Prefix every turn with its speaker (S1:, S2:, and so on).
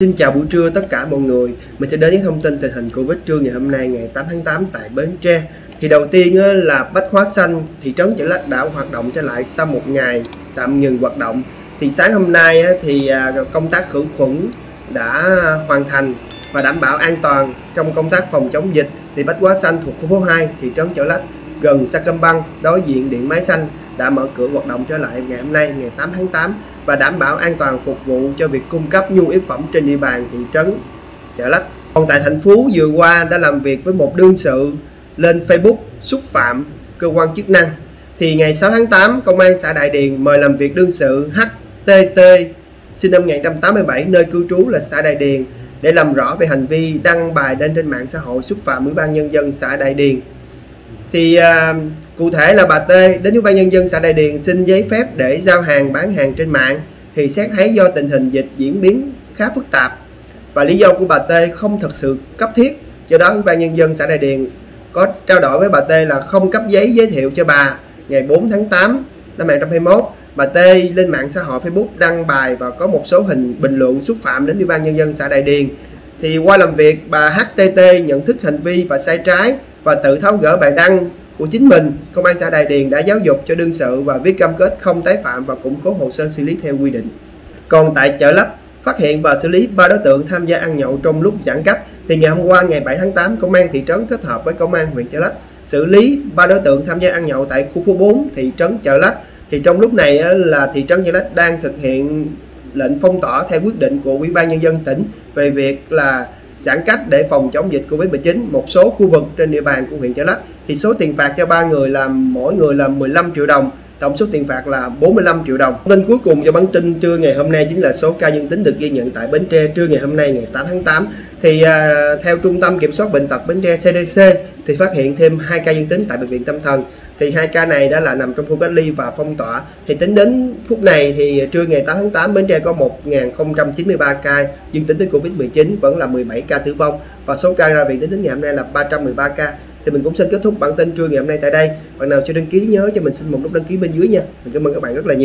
S1: Xin chào buổi trưa tất cả mọi người. Mình sẽ đến với thông tin tình hình Covid trưa ngày hôm nay ngày 8 tháng 8 tại Bến Tre. Thì đầu tiên là Bách Hóa Xanh, thị trấn Chợ Lách đã hoạt động trở lại sau một ngày tạm ngừng hoạt động. Thì sáng hôm nay thì à, công tác khử khuẩn đã hoàn thành và đảm bảo an toàn trong công tác phòng chống dịch. Thì Bách Hóa Xanh thuộc khu phố 2, thị trấn Chợ Lách gần Sacombank đối diện điện máy xanh đã mở cửa hoạt động trở lại ngày hôm nay ngày 8 tháng 8 và đảm bảo an toàn phục vụ cho việc cung cấp nhu yếu phẩm trên địa bàn thị trấn Chợ Lách. Còn tại thành phố vừa qua đã làm việc với một đương sự lên Facebook xúc phạm cơ quan chức năng. Thì ngày 6 tháng 8, Công an xã Đại Điền mời làm việc đương sự HTT sinh năm 1987 nơi cư trú là xã Đại Điền để làm rõ về hành vi đăng bài lên trên mạng xã hội xúc phạm Ủy ban nhân dân xã Đại Điền. Thì uh, cụ thể là bà T đến Ủy ban nhân dân xã Đại Điền xin giấy phép để giao hàng bán hàng trên mạng thì xét thấy do tình hình dịch diễn biến khá phức tạp. Và lý do của bà T không thật sự cấp thiết, do đó Ủy ban nhân dân xã Đại Điền có trao đổi với bà T là không cấp giấy giới thiệu cho bà. Ngày 4 tháng 8 năm 2021 bà T lên mạng xã hội Facebook đăng bài và có một số hình bình luận xúc phạm đến Ủy ban nhân dân xã Đại Điền. Thì qua làm việc, bà HTT nhận thức hành vi và sai trái và tự tháo gỡ bài đăng của chính mình. Công an xã Đại Điền đã giáo dục cho đương sự và viết cam kết không tái phạm và củng cố hồ sơ xử lý theo quy định. Còn tại chợ lách, phát hiện và xử lý ba đối tượng tham gia ăn nhậu trong lúc giãn cách, thì ngày hôm qua, ngày 7 tháng 8 công an thị trấn kết hợp với công an huyện chợ lách xử lý ba đối tượng tham gia ăn nhậu tại khu phố 4 thị trấn chợ lách. Thì trong lúc này là thị trấn chợ lách đang thực hiện lệnh phong tỏa theo quyết định của ủy ban nhân dân tỉnh về việc là giãn cách để phòng chống dịch Covid-19 một số khu vực trên địa bàn của huyện Chợ Lách thì số tiền phạt cho ba người là mỗi người là 15 triệu đồng tổng số tiền phạt là 45 triệu đồng. Tin cuối cùng do bản tin trưa ngày hôm nay chính là số ca dương tính được ghi nhận tại Bến Tre trưa ngày hôm nay ngày 8 tháng 8. Thì à, theo Trung tâm Kiểm soát Bệnh tật Bến Tre CDC thì phát hiện thêm hai ca dương tính tại bệnh viện tâm thần. Thì hai ca này đã là nằm trong khu cách ly và phong tỏa. Thì tính đến phút này thì trưa ngày 8 tháng 8 Bến Tre có 1.093 ca dương tính với Covid-19 vẫn là 17 ca tử vong và số ca ra viện đến đến ngày hôm nay là 313 ca thì mình cũng xin kết thúc bản tin trưa ngày hôm nay tại đây. Bạn nào chưa đăng ký nhớ cho mình xin một nút đăng ký bên dưới nha. Mình cảm ơn các bạn rất là nhiều.